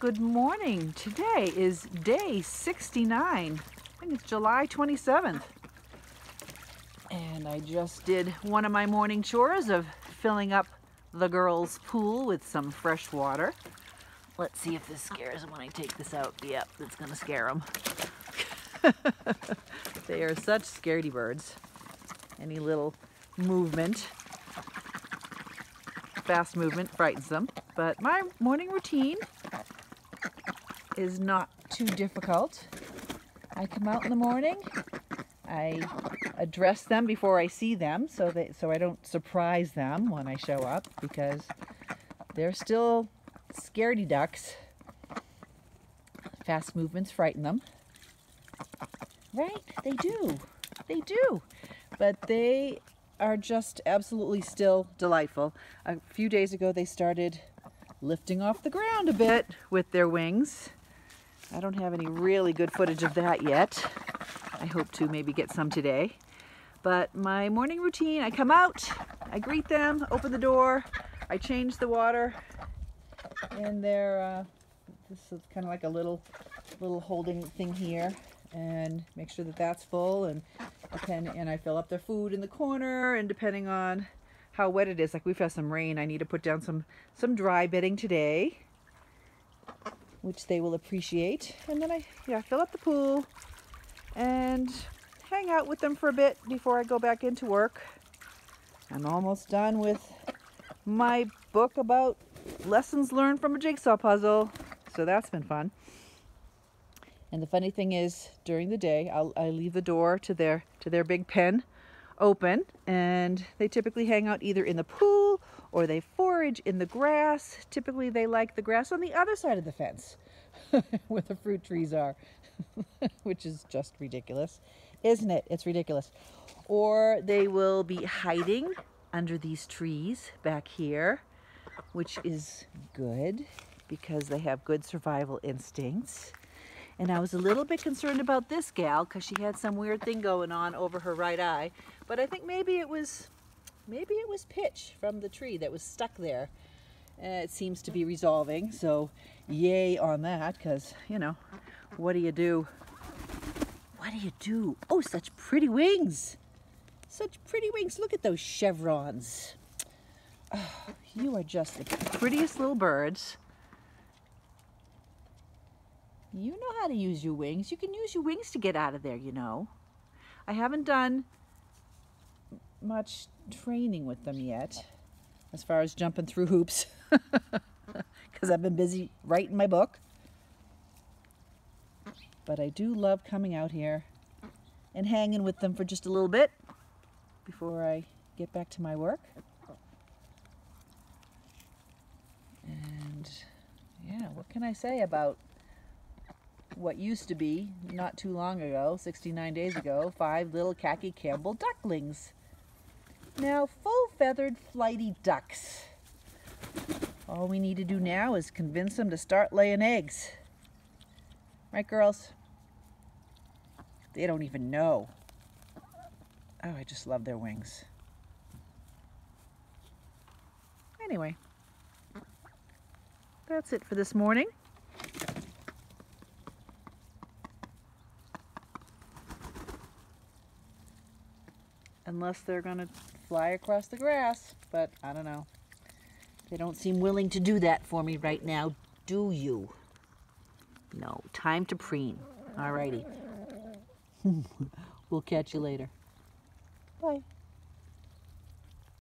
Good morning. Today is day 69. I think it's July 27th. And I just did one of my morning chores of filling up the girls' pool with some fresh water. Let's see if this scares them when I take this out. Yep, it's gonna scare them. they are such scaredy birds. Any little movement, fast movement frightens them. But my morning routine is not too difficult. I come out in the morning, I address them before I see them so that so I don't surprise them when I show up because they're still scaredy ducks. Fast movements frighten them. Right? They do. They do. But they are just absolutely still delightful. A few days ago they started lifting off the ground a bit with their wings. I don't have any really good footage of that yet. I hope to maybe get some today. But my morning routine, I come out, I greet them, open the door, I change the water in their, uh, this is kind of like a little, little holding thing here and make sure that that's full and depend, and I fill up their food in the corner and depending on how wet it is, like we've had some rain, I need to put down some, some dry bedding today which they will appreciate. And then I yeah, fill up the pool and hang out with them for a bit before I go back into work. I'm almost done with my book about lessons learned from a jigsaw puzzle. So that's been fun. And the funny thing is, during the day, I'll, I leave the door to their to their big pen open, and they typically hang out either in the pool or they forage in the grass. Typically, they like the grass on the other side of the fence where the fruit trees are, which is just ridiculous, isn't it? It's ridiculous. Or they will be hiding under these trees back here, which is good because they have good survival instincts. And I was a little bit concerned about this gal because she had some weird thing going on over her right eye. But I think maybe it was maybe it was pitch from the tree that was stuck there. Uh, it seems to be resolving, so yay on that because, you know, what do you do? What do you do? Oh, such pretty wings. Such pretty wings. Look at those chevrons. Oh, you are just the prettiest little birds. You know how to use your wings. You can use your wings to get out of there, you know. I haven't done much training with them yet as far as jumping through hoops because I've been busy writing my book. But I do love coming out here and hanging with them for just a little bit before I get back to my work. And yeah, what can I say about what used to be, not too long ago, 69 days ago, five little khaki Campbell ducklings. Now full-feathered flighty ducks. All we need to do now is convince them to start laying eggs. Right, girls? They don't even know. Oh, I just love their wings. Anyway, that's it for this morning. unless they're going to fly across the grass. But I don't know. They don't seem willing to do that for me right now, do you? No, time to preen. Alrighty. we'll catch you later. Bye.